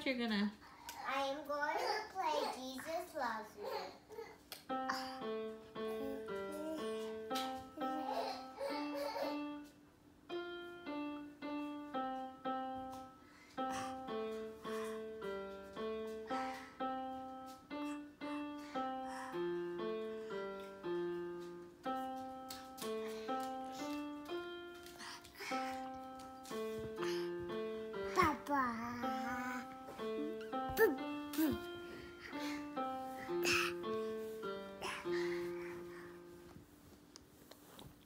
what you're gonna. I am going to